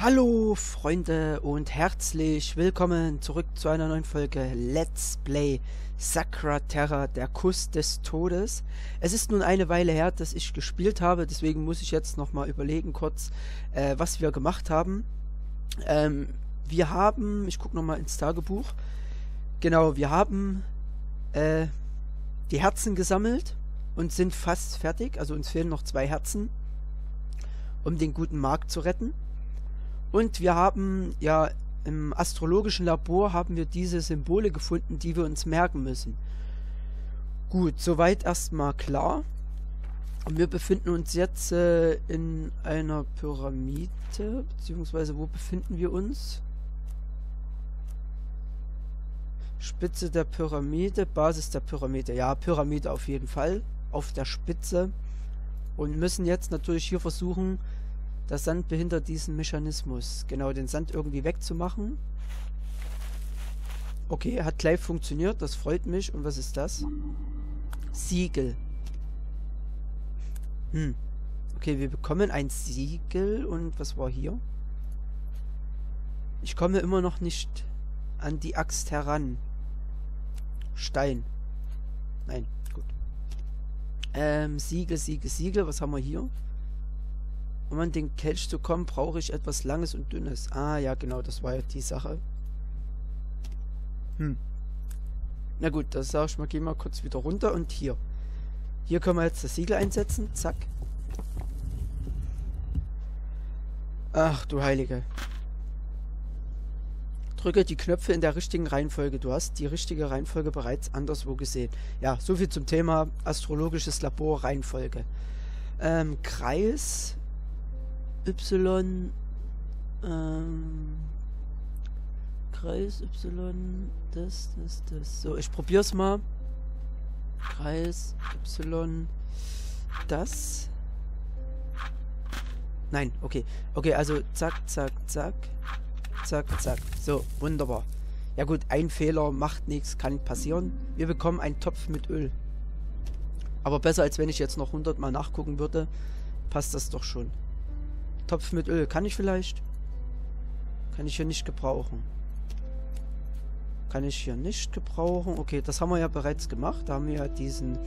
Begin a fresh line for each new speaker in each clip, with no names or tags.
Hallo Freunde und herzlich willkommen zurück zu einer neuen Folge Let's Play Sacra Terra, der Kuss des Todes. Es ist nun eine Weile her, dass ich gespielt habe, deswegen muss ich jetzt nochmal überlegen kurz, äh, was wir gemacht haben. Ähm, wir haben, ich gucke nochmal ins Tagebuch, genau, wir haben äh, die Herzen gesammelt und sind fast fertig, also uns fehlen noch zwei Herzen, um den guten Markt zu retten. Und wir haben ja im astrologischen Labor haben wir diese Symbole gefunden, die wir uns merken müssen. Gut, soweit erstmal klar. Und wir befinden uns jetzt äh, in einer Pyramide, beziehungsweise wo befinden wir uns? Spitze der Pyramide, Basis der Pyramide. Ja, Pyramide auf jeden Fall, auf der Spitze. Und müssen jetzt natürlich hier versuchen, der Sand behindert diesen Mechanismus. Genau, den Sand irgendwie wegzumachen. Okay, hat gleich funktioniert. Das freut mich. Und was ist das? Siegel. Hm. Okay, wir bekommen ein Siegel. Und was war hier? Ich komme immer noch nicht an die Axt heran. Stein. Nein, gut. Ähm, Siegel, Siegel, Siegel. Was haben wir hier? Um an den Kelch zu kommen, brauche ich etwas Langes und Dünnes. Ah, ja, genau, das war ja die Sache. Hm. Na gut, das sage ich mal, gehen wir kurz wieder runter und hier. Hier können wir jetzt das Siegel einsetzen. Zack. Ach, du Heilige. Drücke die Knöpfe in der richtigen Reihenfolge. Du hast die richtige Reihenfolge bereits anderswo gesehen. Ja, soviel zum Thema astrologisches Labor Reihenfolge. Ähm, Kreis Y ähm, Kreis Y das, das, das. So, ich probier's mal. Kreis Y das. Nein, okay. Okay, also zack, zack, zack. Zack, zack. So, wunderbar. Ja gut, ein Fehler macht nichts, kann passieren. Wir bekommen einen Topf mit Öl. Aber besser, als wenn ich jetzt noch 100 Mal nachgucken würde, passt das doch schon. Topf mit Öl. Kann ich vielleicht? Kann ich hier nicht gebrauchen. Kann ich hier nicht gebrauchen. Okay, das haben wir ja bereits gemacht. Da haben wir ja diesen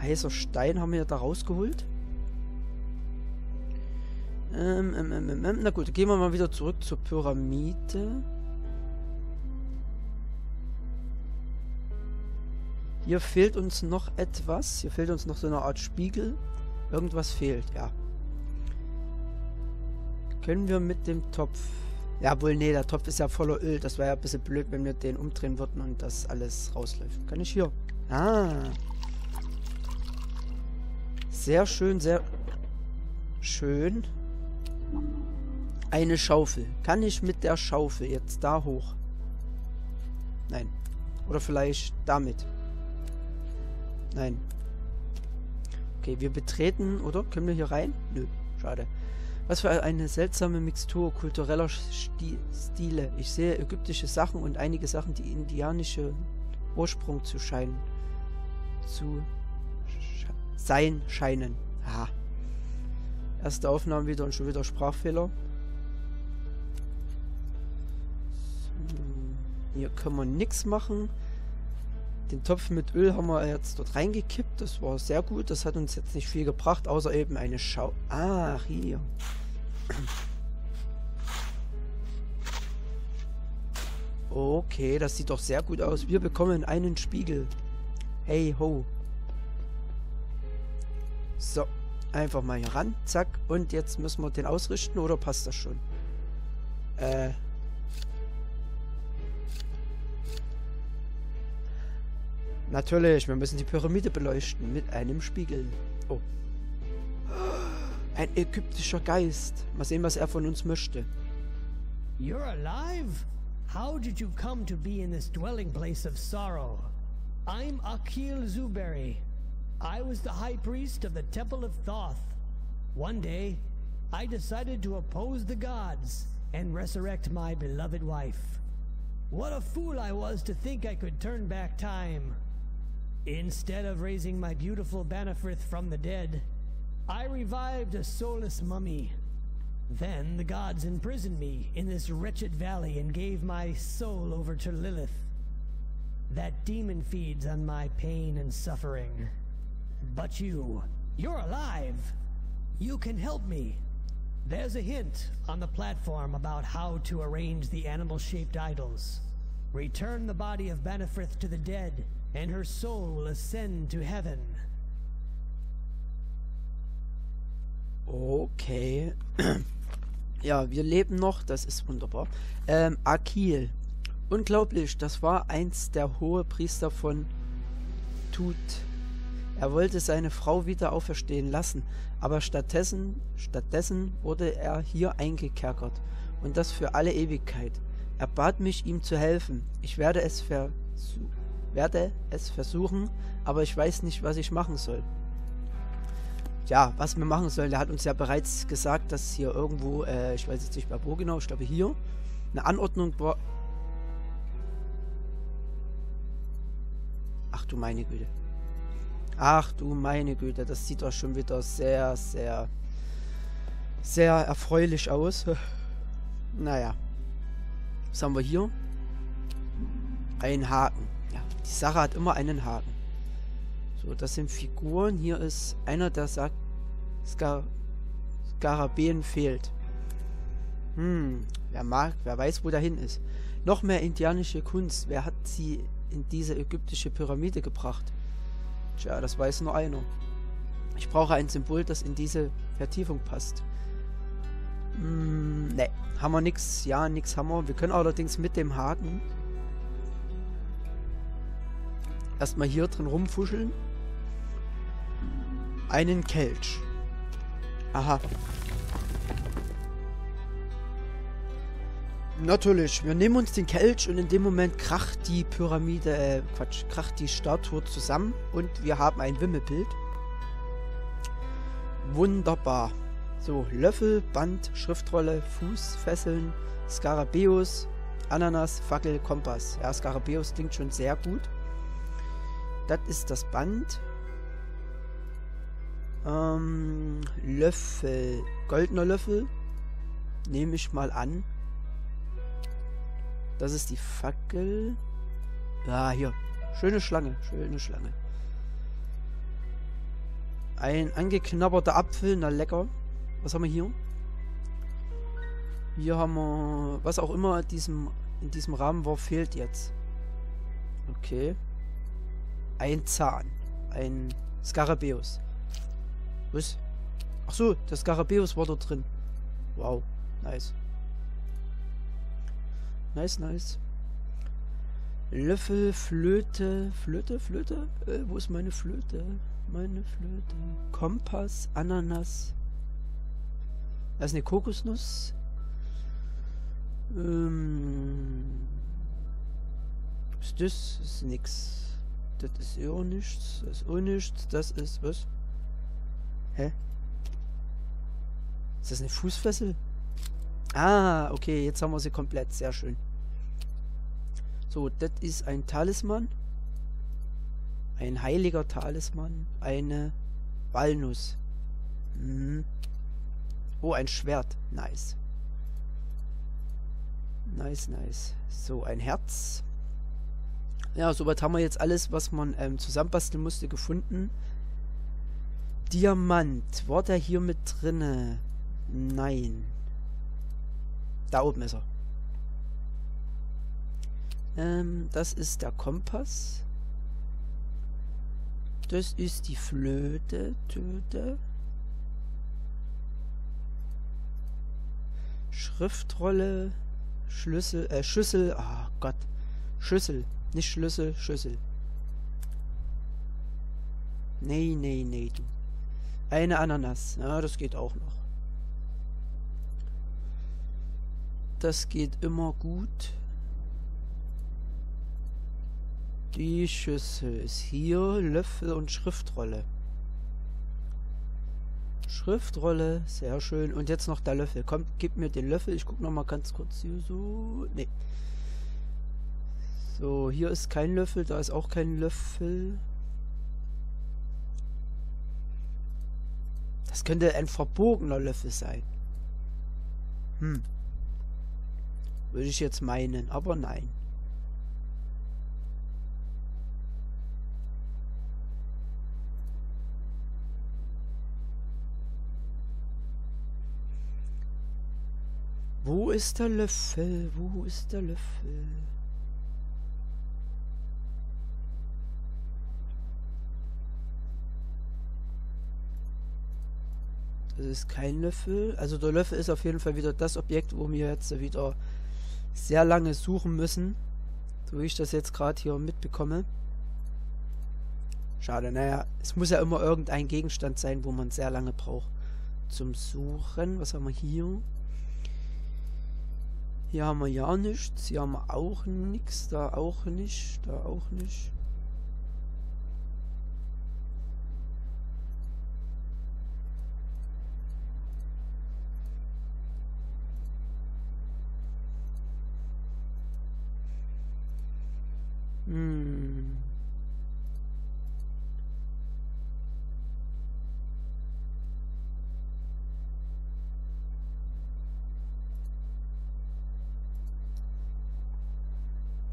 heißer Stein haben wir ja da rausgeholt. Ähm, ähm, ähm, ähm, na gut, gehen wir mal wieder zurück zur Pyramide. Hier fehlt uns noch etwas. Hier fehlt uns noch so eine Art Spiegel. Irgendwas fehlt, ja. Können wir mit dem Topf... Ja, wohl, nee, der Topf ist ja voller Öl. Das wäre ja ein bisschen blöd, wenn wir den umdrehen würden und das alles rausläuft. Kann ich hier? Ah. Sehr schön, sehr schön. Eine Schaufel. Kann ich mit der Schaufel jetzt da hoch? Nein. Oder vielleicht damit. Nein. Okay, wir betreten, oder? Können wir hier rein? Nö, schade. Was für eine seltsame Mixtur kultureller Stile. Ich sehe ägyptische Sachen und einige Sachen, die indianische Ursprung zu scheinen. Zu sch sein scheinen. Ah. Erste Aufnahme wieder und schon wieder Sprachfehler. Hier können wir nichts machen. Den Topf mit Öl haben wir jetzt dort reingekippt. Das war sehr gut. Das hat uns jetzt nicht viel gebracht, außer eben eine Schau... Ach, hier. Okay, das sieht doch sehr gut aus. Wir bekommen einen Spiegel. Hey ho. So, einfach mal hier ran. Zack. Und jetzt müssen wir den ausrichten oder passt das schon? Äh, Natürlich, wir müssen die Pyramide beleuchten mit einem Spiegel. Oh. Ein ägyptischer Geist. Mal sehen, was er von uns möchte.
You're alive? How did you come to be in this dwelling place of sorrow? I'm Akil Zuberi. I was the high priest of the Temple of Thoth. One day, I decided to oppose the gods and resurrect my beloved wife. What a fool I was to think I could turn back time. Instead of raising my beautiful Bannerfrith from the dead, I revived a soulless mummy. Then the gods imprisoned me in this wretched valley and gave my soul over to Lilith. That demon feeds on my pain and suffering. But you, you're alive. You can help me. There's a hint on the platform about how to arrange the animal-shaped idols. Return the body of Banifrith to the dead, and her soul ascend to heaven.
Okay. ja, wir leben noch, das ist wunderbar. Ähm, Akil. Unglaublich, das war eins der hohe Priester von Tut. Er wollte seine Frau wieder auferstehen lassen, aber stattdessen, stattdessen wurde er hier eingekerkert. Und das für alle Ewigkeit. Er bat mich, ihm zu helfen. Ich werde es, versu werde es versuchen, aber ich weiß nicht, was ich machen soll. Ja, was wir machen sollen, er hat uns ja bereits gesagt, dass hier irgendwo, äh, ich weiß jetzt nicht mehr wo genau, ich glaube hier, eine Anordnung war. Ach du meine Güte. Ach du meine Güte, das sieht doch schon wieder sehr, sehr, sehr erfreulich aus. naja. Was haben wir hier? Ein Haken. Die Sache hat immer einen Haken. So, das sind Figuren. Hier ist einer, der sagt, Scar Skarabäen fehlt. Hm, wer mag, wer weiß, wo dahin ist. Noch mehr indianische Kunst. Wer hat sie in diese ägyptische Pyramide gebracht? Tja, das weiß nur einer. Ich brauche ein Symbol, das in diese Vertiefung passt. Hm, ne, haben wir nix. Ja, nix haben wir. Wir können allerdings mit dem Haken erstmal hier drin rumfuscheln. Einen Kelch. Aha. Natürlich, wir nehmen uns den Kelch und in dem Moment kracht die Pyramide, äh, Quatsch, kracht die Statue zusammen und wir haben ein Wimmelbild. Wunderbar. So, Löffel, Band, Schriftrolle, Fuß, Fesseln, Skarabäus, Ananas, Fackel, Kompass. Ja, Skarabäus klingt schon sehr gut. Das ist das Band. Ähm, Löffel. Goldener Löffel. Nehme ich mal an. Das ist die Fackel. Ah, hier. Schöne Schlange. Schöne Schlange. Ein angeknabberter Apfel. Na lecker. Was haben wir hier? Hier haben wir... Was auch immer diesem, in diesem Rahmen war, fehlt jetzt. Okay. Ein Zahn. Ein Skarabäus. Was? Ach so, das Skarabäus war da drin. Wow. Nice. Nice, nice. Löffel, Flöte, Flöte, Flöte? Äh, wo ist meine Flöte? Meine Flöte. Kompass, Ananas. Da ist eine Kokosnuss. Ähm. Ist das? Ist nix. Das ist auch nichts. Das ist auch nichts. Das ist was? Hä? Ist das eine Fußfessel? Ah, okay, jetzt haben wir sie komplett. Sehr schön. So, das ist ein Talisman. Ein heiliger Talisman. Eine Walnuss. Mhm. Oh, ein Schwert. Nice. Nice, nice. So, ein Herz. Ja, soweit haben wir jetzt alles, was man ähm, zusammenbasteln musste, gefunden. Diamant. War der hier mit drinne? Nein. Da oben ist er. Ähm, das ist der Kompass. Das ist die Flöte, Töte. Schriftrolle, Schlüssel, äh, Schüssel, oh Gott. Schüssel, nicht Schlüssel, Schüssel. Nee, nee, nee, du. Eine Ananas, ja, das geht auch noch. Das geht immer gut. Die Schüssel ist hier, Löffel und Schriftrolle. Schriftrolle, sehr schön. Und jetzt noch der Löffel. Komm, gib mir den Löffel. Ich gucke noch mal ganz kurz hier so. Nee. So, hier ist kein Löffel, da ist auch kein Löffel. Das könnte ein verbogener Löffel sein. Hm. Würde ich jetzt meinen, aber nein. Wo ist der Löffel? Wo ist der Löffel? Das ist kein Löffel. Also der Löffel ist auf jeden Fall wieder das Objekt, wo wir jetzt wieder sehr lange suchen müssen. So wie ich das jetzt gerade hier mitbekomme. Schade, naja, es muss ja immer irgendein Gegenstand sein, wo man sehr lange braucht zum Suchen. Was haben wir hier? Hier haben wir ja nichts. Hier haben wir auch nichts. Da auch nicht. Da auch nicht.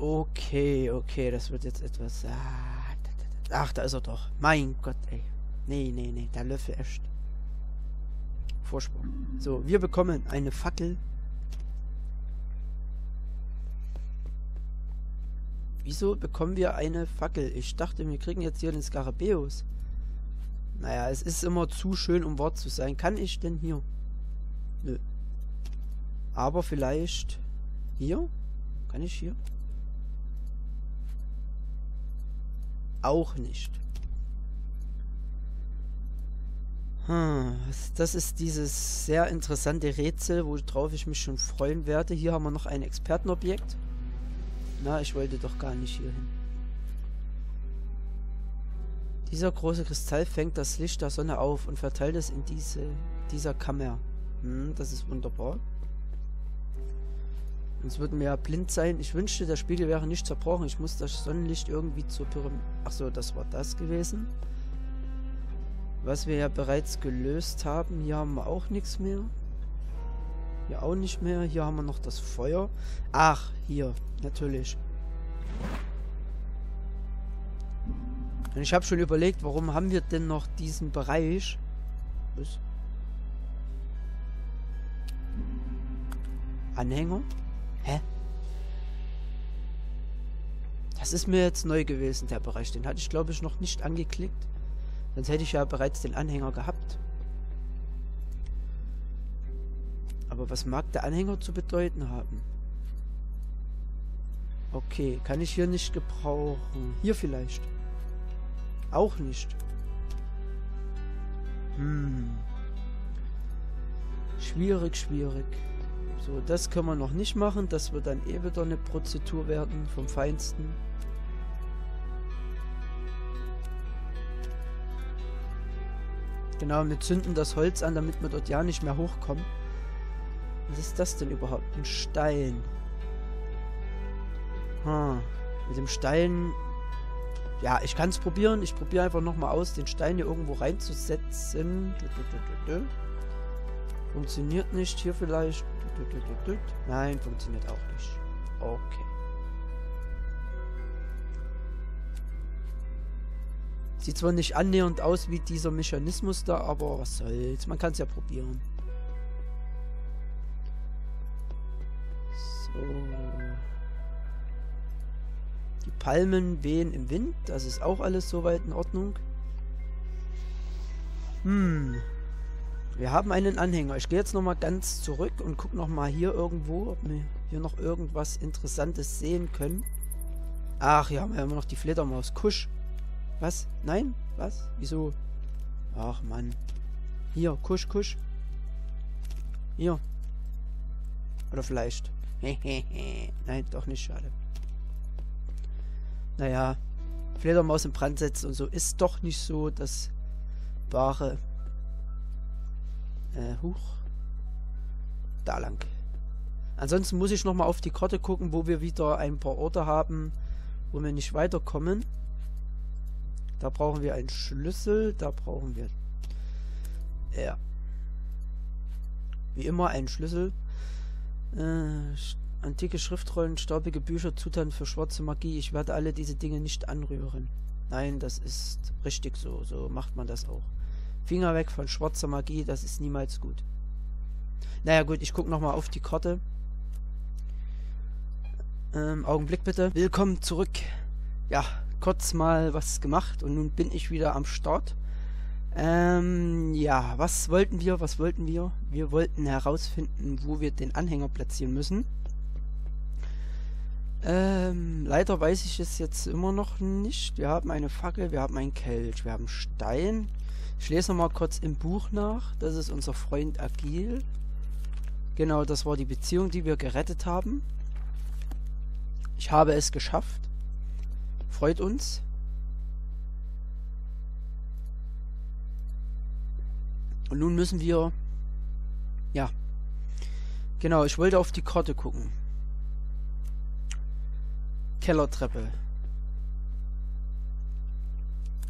Okay, okay, das wird jetzt etwas... Ah, ach, da ist er doch. Mein Gott, ey. Nee, nee, nee, der Löffel echt. Vorsprung. So, wir bekommen eine Fackel Wieso bekommen wir eine Fackel? Ich dachte, wir kriegen jetzt hier den Skarabäus. Naja, es ist immer zu schön, um Wort zu sein. Kann ich denn hier? Nö. Aber vielleicht... Hier? Kann ich hier? Auch nicht. Hm, das ist dieses sehr interessante Rätsel, worauf ich mich schon freuen werde. Hier haben wir noch ein Expertenobjekt. Na, ich wollte doch gar nicht hier hin. Dieser große Kristall fängt das Licht der Sonne auf und verteilt es in diese, dieser Kammer. Hm, das ist wunderbar. Sonst würden wir ja blind sein. Ich wünschte, der Spiegel wäre nicht zerbrochen. Ich muss das Sonnenlicht irgendwie zur Pyramide... Achso, das war das gewesen. Was wir ja bereits gelöst haben. Hier haben wir auch nichts mehr. Hier auch nicht mehr. Hier haben wir noch das Feuer. Ach, hier. Natürlich. Und ich habe schon überlegt, warum haben wir denn noch diesen Bereich? Was? Anhänger? Hä? Das ist mir jetzt neu gewesen, der Bereich. Den hatte ich, glaube ich, noch nicht angeklickt. Sonst hätte ich ja bereits den Anhänger gehabt. Aber was mag der Anhänger zu bedeuten haben? Okay, kann ich hier nicht gebrauchen. Hier vielleicht. Auch nicht. Hm. Schwierig, schwierig. So, das können wir noch nicht machen. Das wird dann eh wieder eine Prozedur werden vom Feinsten. Genau, wir zünden das Holz an, damit wir dort ja nicht mehr hochkommen. Was ist das denn überhaupt? Ein Stein. Hm. Mit dem Stein... Ja, ich kann es probieren. Ich probiere einfach nochmal aus, den Stein hier irgendwo reinzusetzen. Funktioniert nicht. Hier vielleicht. Nein, funktioniert auch nicht. Okay. Sieht zwar nicht annähernd aus wie dieser Mechanismus da, aber was soll's. Man kann es ja probieren. So. Die Palmen wehen im Wind. Das ist auch alles soweit in Ordnung. Hm. Wir haben einen Anhänger. Ich gehe jetzt nochmal ganz zurück und gucke nochmal hier irgendwo, ob wir hier noch irgendwas Interessantes sehen können. Ach wir haben immer noch die Fledermaus. Kusch. Was? Nein? Was? Wieso? Ach Mann. Hier, Kusch, Kusch. Hier. Oder vielleicht. Nein, doch nicht, schade. Naja, Fledermaus in Brand setzen und so ist doch nicht so das wahre. Äh, huch. Da lang. Ansonsten muss ich nochmal auf die Karte gucken, wo wir wieder ein paar Orte haben, wo wir nicht weiterkommen. Da brauchen wir einen Schlüssel, da brauchen wir... Ja. Wie immer einen Schlüssel. Äh, antike Schriftrollen, staubige Bücher, Zutaten für schwarze Magie. Ich werde alle diese Dinge nicht anrühren. Nein, das ist richtig so. So macht man das auch. Finger weg von schwarzer Magie, das ist niemals gut. Naja gut, ich gucke nochmal auf die Karte. Ähm, Augenblick bitte. Willkommen zurück. Ja, kurz mal was gemacht und nun bin ich wieder am Start. Ähm, ja, was wollten wir? Was wollten wir? Wir wollten herausfinden, wo wir den Anhänger platzieren müssen. Ähm, leider weiß ich es jetzt immer noch nicht. Wir haben eine Fackel, wir haben einen Kelch, wir haben Stein. Ich lese noch mal kurz im Buch nach. Das ist unser Freund Agil. Genau, das war die Beziehung, die wir gerettet haben. Ich habe es geschafft. Freut uns. Und nun müssen wir... Ja. Genau, ich wollte auf die Karte gucken. Kellertreppe.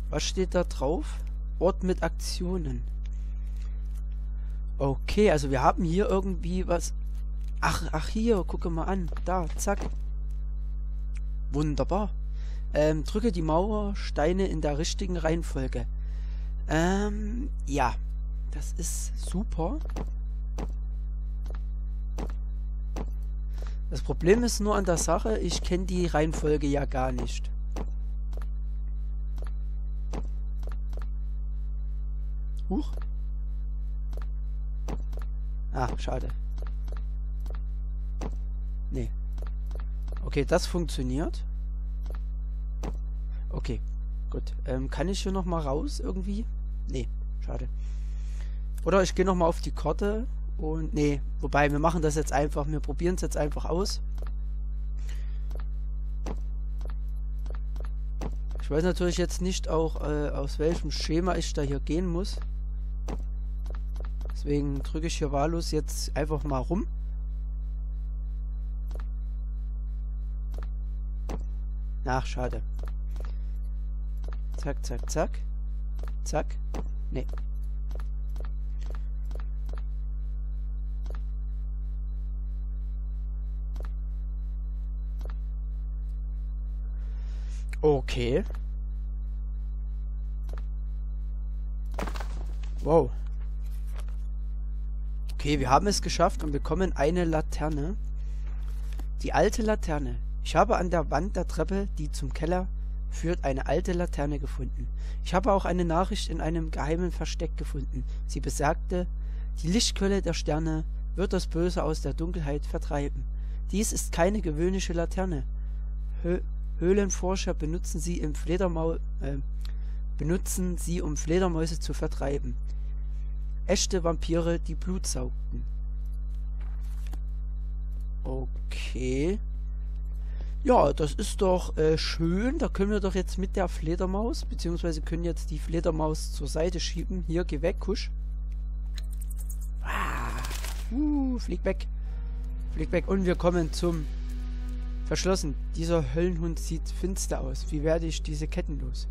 Was steht da drauf? Ort mit Aktionen. Okay, also wir haben hier irgendwie was... Ach, ach hier, gucke mal an. Da, zack. Wunderbar. Ähm, drücke die Mauersteine in der richtigen Reihenfolge. Ähm, ja. Das ist super. Das Problem ist nur an der Sache, ich kenne die Reihenfolge ja gar nicht. Huch. Ah, schade. Nee. Okay, das funktioniert. Okay, gut. Ähm, kann ich hier nochmal raus irgendwie? Nee, schade. Oder ich gehe nochmal auf die Karte und... Nee, wobei, wir machen das jetzt einfach. Wir probieren es jetzt einfach aus. Ich weiß natürlich jetzt nicht auch, äh, aus welchem Schema ich da hier gehen muss. Deswegen drücke ich hier wahllos jetzt einfach mal rum. Ach, schade. Zack, zack, zack. Zack. Nee. Okay. Wow. Okay, wir haben es geschafft und bekommen eine Laterne. Die alte Laterne. Ich habe an der Wand der Treppe, die zum Keller führt, eine alte Laterne gefunden. Ich habe auch eine Nachricht in einem geheimen Versteck gefunden. Sie besagte, die Lichtquelle der Sterne wird das Böse aus der Dunkelheit vertreiben. Dies ist keine gewöhnliche Laterne. Hö Höhlenforscher benutzen sie, äh, benutzen sie, um Fledermäuse zu vertreiben. Echte Vampire, die Blut saugten. Okay. Ja, das ist doch äh, schön. Da können wir doch jetzt mit der Fledermaus, beziehungsweise können jetzt die Fledermaus zur Seite schieben. Hier, geh weg, Kusch. Ah, uh, flieg weg. Flieg weg. Und wir kommen zum Verschlossen. Dieser Höllenhund sieht finster aus. Wie werde ich diese Ketten los?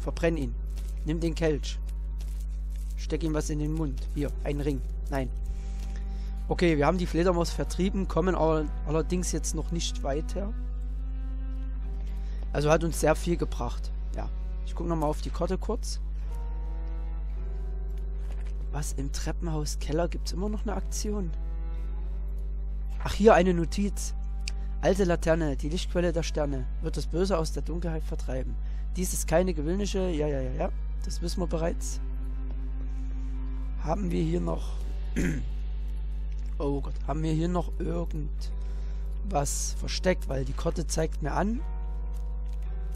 Verbrenn ihn. Nimm den Kelch. Steck ihm was in den Mund. Hier, ein Ring. Nein. Okay, wir haben die Fledermaus vertrieben, kommen aber allerdings jetzt noch nicht weiter. Also hat uns sehr viel gebracht. Ja. Ich gucke nochmal auf die Karte kurz. Was? Im Treppenhaus Keller gibt es immer noch eine Aktion? Ach, hier eine Notiz. Alte Laterne, die Lichtquelle der Sterne, wird das Böse aus der Dunkelheit vertreiben. Dies ist keine gewöhnliche... Ja, ja, ja, ja. Das wissen wir bereits. Haben wir hier noch... oh Gott. Haben wir hier noch irgendwas versteckt? Weil die Karte zeigt mir an,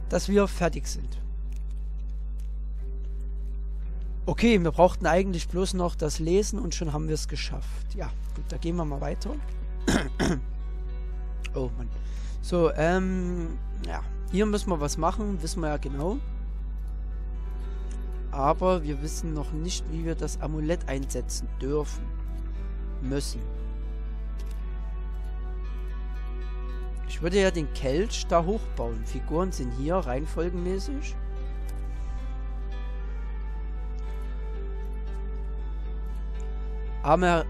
dass wir fertig sind. Okay, wir brauchten eigentlich bloß noch das Lesen und schon haben wir es geschafft. Ja, gut, da gehen wir mal weiter. oh Mann. So, ähm, ja. Hier müssen wir was machen, wissen wir ja genau. Aber wir wissen noch nicht, wie wir das Amulett einsetzen dürfen. Müssen. Ich würde ja den Kelch da hochbauen. Figuren sind hier reihenfolgenmäßig. armer